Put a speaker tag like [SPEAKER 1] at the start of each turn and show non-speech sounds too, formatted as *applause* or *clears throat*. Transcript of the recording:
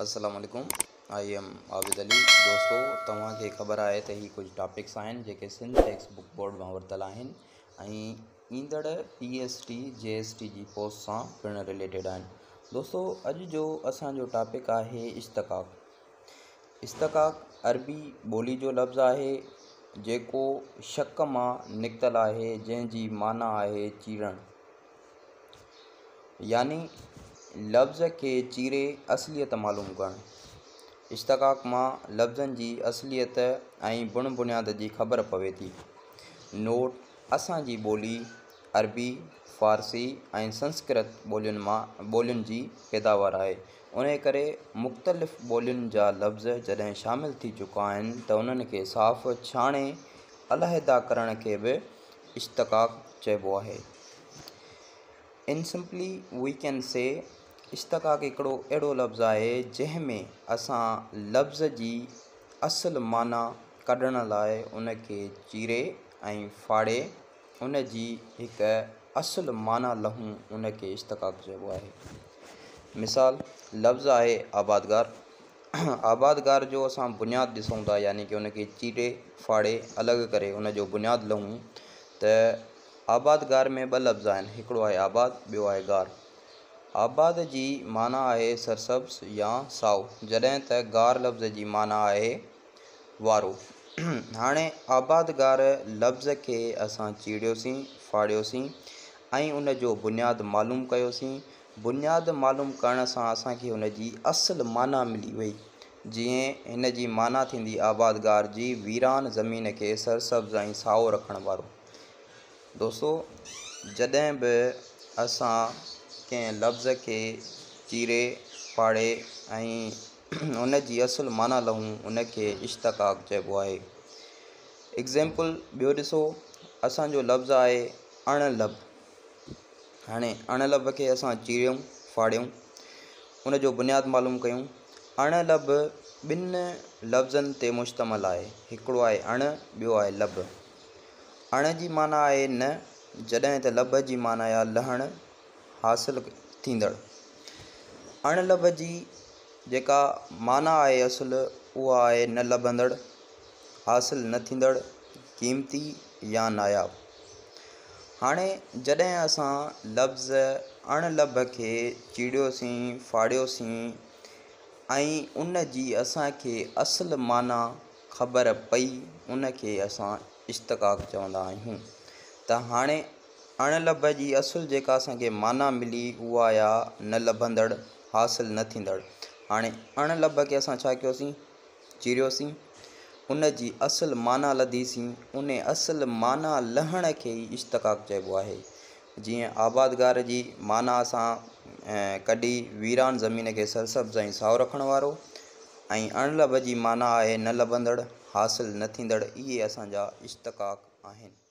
[SPEAKER 1] Aslam I am Abid Ali दोस्तों तव्हां खे ख़बर आहे तो हीअ कुछ टॉपिक्स आहिनि जो सिंध टैक्स बुक बोर्ड में वरतल ईंदड़ P S T J S T की पोस्ट से पिण रिलेटेड आज दोस्तों अज जो असो टॉपिक है इश्तक़ इश्तक अरबी बोली जो लफ़्ज़ है जो शक में निकतल है जैसी माना है चीरण यानी लफ्ज़ के चीरे असलियत मालूम कर इश्तक़ाक़ में लफ्ज़न की असलियत ऐं बुण बुनियाद की ख़बर पवे थी नोट असांजी बोली अरबी फ़ारसी ऐं संस्कृत ॿोलियुनि मां ॿोलियुनि जी पैदावार आहे उन मुख़्तलिफ़ ॿोलियुनि जहा लफ़्ज़ जॾहिं शामिल थी चुका आहिनि त उन्हनि खे छाणे अलहदा करण के बि इश्तक़ाक़ चइबो आहे In simply, we can say इश्तका के हिकिड़ो अहिड़ो लफ़्ज़ु आहे जंहिंमें असां लफ़्ज़ की असल माना कढण लाइ उनखे चीरे फाड़े उन जी हिकु माना लहूँ उनखे इश्तकाक चइबो आहे मिसाल लफ़्ज़ आहे आबादगार *clears throat* आबादगार जो अस बुनियाद ॾिसूं था यानी की उनखे चीरे फाड़े अलग करे उनजो बुनियादु लहूं त आबादगार में ॿ लफ़्ज़ आहिनि हिकिड़ो आबाद बो है गार आबाद जी माना आहे सरसब्स या साओ जॾहिं त गार लफ़्ज़ जी माना आहे वारो हाणे आबादगारु लफ़्ज़ खे असां चिड़ियोसीं फाड़ियोसीं ऐं उनजो बुनियादु मालूम कयोसीं बुनियादु मालूम करण सां असांखे हुनजी असल माना मिली वई जीअं हिन जी माना थींदी आबादगार जी वीरान ज़मीन खे सरसब्ज़ ऐं साओ रखणु वारो दोस्तो जॾहिं बि असां कंहिं लफ़्ज़ खे चीरे पाड़े ऐं *clears throat* उन जी असुल माना लहूं उनखे इश्तकाकु चइबो आहे एग्ज़ैम्पल ॿियो ॾिसो असांजो लफ़्ज़ आहे अणलभ लभ हाणे अण लभ खे असां चीरियूं फाड़ियूं हुनजो बुनियादु मालूम कयूं अणलभ ॿिनि लफ़्ज़नि ते मुश्तमिल आहे हिकिड़ो आहे अण ॿियो आहे लभ अण जी माना आहे न जॾहिं त लभ जी माना आहे लहणु हासिल थींदड़ अणलभ जी जेका माना आहे असुलु उहा आहे न लभंदड़ हासिलु न थींदड़ क़ीमती या नायाब हाणे जॾहिं असां लफ़्ज़ अणलभ खे चीड़ियोसीं फाड़ियोसीं ऐं उन जी असांखे असुलु माना ख़बर पई उनखे असां इश्तकाक चवंदा आहियूं त हाणे अण लभ जी असुल जेका असांखे माना मिली उहा आहे न लभंदड़ हासिल न थींदड़ हाणे अण लभ खे असां छा कयोसीं चिरियोसीं उन जी असुल माना लधीसीं उन असुल माना लहण खे ई इश्तकाक चइबो आहे जीअं आबादगार जी माना असां कॾहिं वीरान ज़मीन खे सरसब्ज़ ऐं साओ रखण वारो ऐं अण लभ जी माना आहे न लभंदड़ हासिल न थींदड़ इहे असांजा इश्तकाक आहिनि